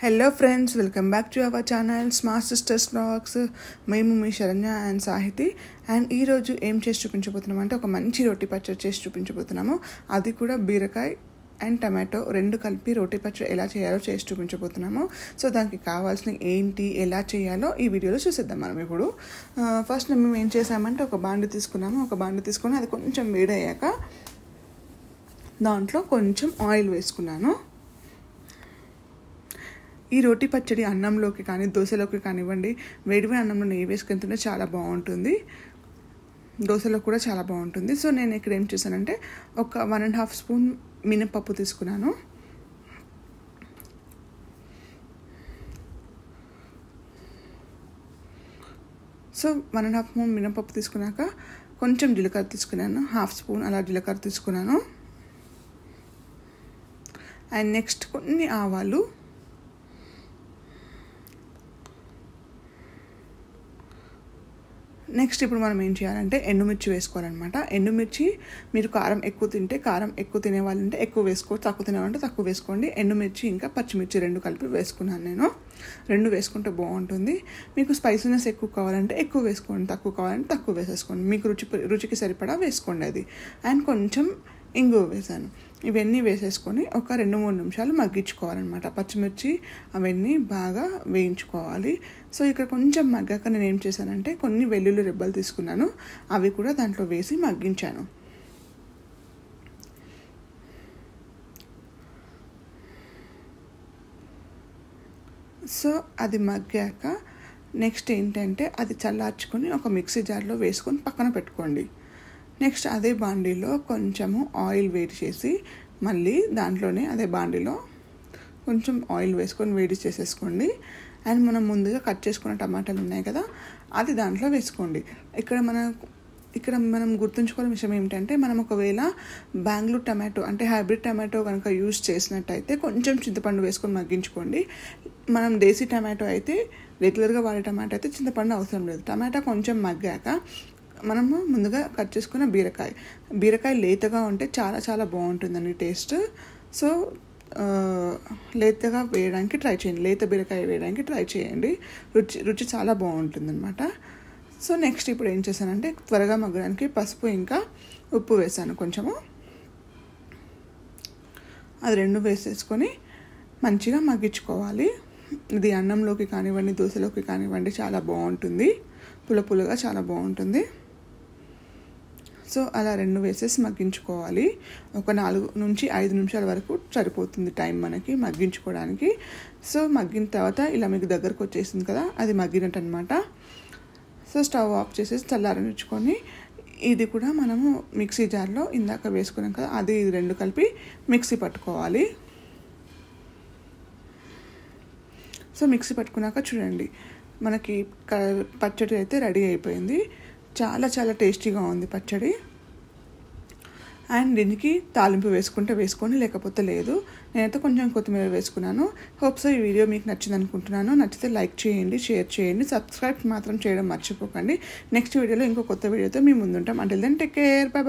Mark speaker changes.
Speaker 1: Hello friends welcome back to our channel smart sisters blogs మేము మీ Saranya and Sahithi. And ఈరోజు ఏం చేసి చూపించబోతున్నాం అంటే ఒక మంచి రొట్టి పచ్చడి చేసి చూపించబోతున్నాము. అది కూడా బీరకాయ అండ్ టమాటో రెండు కలిపి రొట్టి పచ్చడి ఎలా చేయాలో చేసి చూపించబోతున్నాము. సో దానికి కావాల్సిన ఏంటి ఎలా చేయాలో ఈ వీడియోలో చూసేద్దాం మనం ఇప్పుడు. Uh, ఫస్ట్ మేము ఏం చేసామంటే ఒక బాండి తీసుకున్నాము. ఒక బాండి తీసుకొని అది కొంచెం వేడయ్యాక దాంట్లో కొంచెం ఆయిల్ వేసుకున్నాను. ఈ రోటి పచ్చడి అన్నంలోకి కానీ దోశలోకి కానివ్వండి వేడివేడి అన్నంలో నెయ్యి వేసుకొని తింటే చాలా బాగుంటుంది. దోశలో కూడా చాలా బాగుంటుంది. సో నేను ఇక్కడ ఏం చేశానంటే ఒక వన్ అండ్ హాఫ్ స్పూన్ మినపప్పు తీసుకున్నాను. So one and half spoon మినపప్పు తీసుకున్నాక కొంచెం జీలకర్ర తీసుకున్నాను. హాఫ్ స్పూన్ అలా జీలకర్ర తీసుకున్నాను. అండ్ నెక్స్ట్ కొన్ని ఆవాలు. నెక్స్ట్ ఇప్పుడు మనం ఏం చేయాలంటే ఎండుమిర్చి వేసుకోవాలన్నమాట. ఎండుమిర్చి మీరు కారం ఎక్కువ తింటే కారం ఎక్కువ తినే వాళ్ళంటే ఎక్కువ వేసుకోవచ్చు తక్కువ తినేవాళ్ళంటే తక్కువ వేసుకోండి. ఎండుమిర్చి ఇంకా పచ్చిమిర్చి రెండు కలిపి వేసుకున్నాను నేను. రెండు వేసుకుంటే బాగుంటుంది. మీకు స్పైసీనెస్ ఎక్కువ కావాలంటే ఎక్కువ వేసుకోండి. తక్కువ కావాలంటే తక్కువ వేసేసుకోండి. మీకు రుచి రుచికి సరిపడా వేసుకోండి అది. అండ్ కొంచెం ఇంగువ వేసాను. ఇవన్నీ వేసేసుకొని ఒక రెండు మూడు నిమిషాలు మగ్గించుకోవాలన్నమాట. పచ్చిమిర్చి అవన్నీ బాగా వేయించుకోవాలి. సో ఇక్కడ కొంచెం మగ్గాక నేను ఏం చేశానంటే కొన్ని వెల్లుల్లి రెబ్బలు తీసుకున్నాను. అవి కూడా దాంట్లో వేసి మగ్గించాను. సో అది మగ్గాక నెక్స్ట్ ఏంటంటే అది చల్లార్చుకొని ఒక మిక్సీ జార్లో వేసుకొని పక్కన పెట్టుకోండి. నెక్స్ట్ అదే బాండీలో కొంచెము ఆయిల్ వేడి చేసి మళ్ళీ దాంట్లోనే అదే బాండీలో కొంచెం ఆయిల్ వేసుకొని వేడి చేసేసుకోండి. అండ్ మనం ముందుగా కట్ చేసుకున్న టమాటాలు ఉన్నాయి కదా అది దాంట్లో వేసుకోండి. ఇక్కడ మన ఇక్కడ మనం గుర్తుంచుకోవాల్సిన విషయం ఏమిటంటే మనం ఒకవేళ బెంగళూరు టమాటో అంటే హైబ్రిడ్ టమాటో కనుక యూజ్ చేసినట్టయితే కొంచెం చింతపండు వేసుకొని మగ్గించుకోండి. మనం దేశీ టమాటో అయితే రెగ్యులర్గా వాడే టమాటో అయితే చింతపండు అవసరం లేదు. టమాటా కొంచెం మగ్గాక మనము ముందుగా కట్ చేసుకున్న బీరకాయ. బీరకాయ లేతగా ఉంటే చాలా చాలా బాగుంటుందండి టేస్ట్. సో లేతగా వేయడానికి ట్రై చేయండి. లేత బీరకాయ వేయడానికి ట్రై చేయండి. రుచి రుచి చాలా బాగుంటుంది అనమాట సో నెక్స్ట్ ఇప్పుడు ఏం చేశానంటే త్వరగా మగ్గడానికి పసుపు ఇంకా ఉప్పు వేసాను కొంచెము. అది రెండు వేసేసుకొని మంచిగా మగ్గించుకోవాలి. ఇది అన్నంలోకి కానివ్వండి దోశలోకి కానివ్వండి చాలా బాగుంటుంది. పుల పులగా చాలా బాగుంటుంది. సో అలా రెండు వేసేసి మగ్గించుకోవాలి. ఒక నాలుగు నుంచి ఐదు నిమిషాల వరకు సరిపోతుంది టైం మనకి మగ్గించుకోవడానికి. సో మగ్గిన తర్వాత ఇలా మీకు దగ్గరకు వచ్చేసింది కదా అది మగ్గినట్టు అనమాట సో స్టవ్ ఆఫ్ చేసేసి చల్లారనిచ్చుకొని ఇది కూడా మనము మిక్సీ జార్లో ఇందాక వేసుకున్నాం కదా అది ఇది రెండు కలిపి మిక్సీ పట్టుకోవాలి. సో మిక్సీ పట్టుకున్నాక చూడండి మనకి పచ్చడి అయితే రెడీ అయిపోయింది. చాలా చాలా టేస్టీగా ఉంది పచ్చడి. అండ్ దీనికి తాలింపు వేసుకుంటే వేసుకోండి లేకపోతే లేదు. నేనైతే కొంచెం కొత్తిమీర వేసుకున్నాను. హోప్స్ ఈ వీడియో మీకు నచ్చింది అనుకుంటున్నాను నచ్చితే లైక్ చేయండి షేర్ చేయండి సబ్స్క్రైబ్ మాత్రం చేయడం మర్చిపోకండి. నెక్స్ట్ వీడియోలో ఇంకో కొత్త వీడియోతో మీ ముందుంటాం. అంటే దెన్ టేక్ కేర్ బై